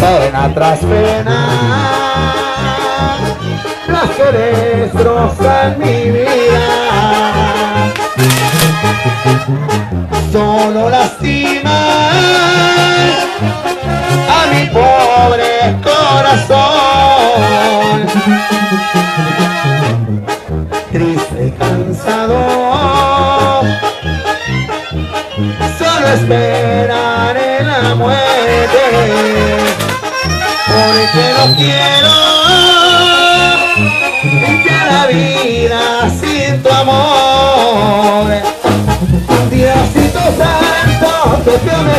Pena tras pena, las que destrozan mi vida, solo lastiman corazón. Triste y cansado, solo esperaré la muerte, porque no quiero que la vida sin tu amor. Diosito santo, que yo me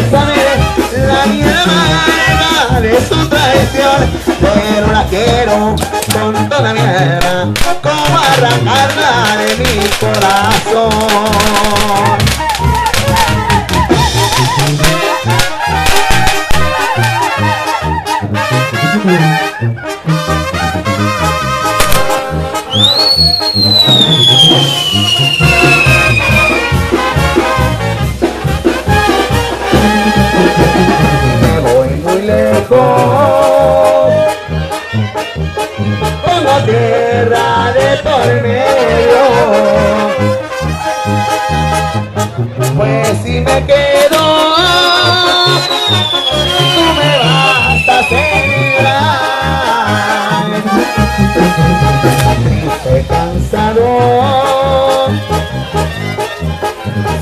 de su traición, pero la quiero con toda mi alma, como arrancarla de mi corazón. Lejos, pongo tierra de por medio. Pues si me quedo, tú me vas a asegurar. Triste, cansado,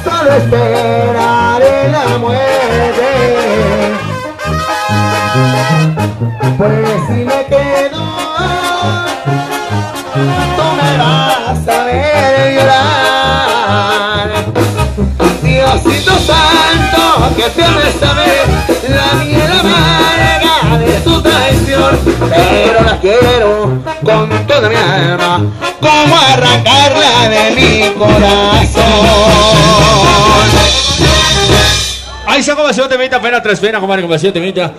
solo esperaré la muerte. Pues si me quedo, tú me vas a ver llorar. Diosito santo, que te me saber la miel amarga de su traición, pero la quiero con toda mi alma, como arrancarla de mi corazón. Ahí se como se te meta, pena tres pena, comadre, como se te meta.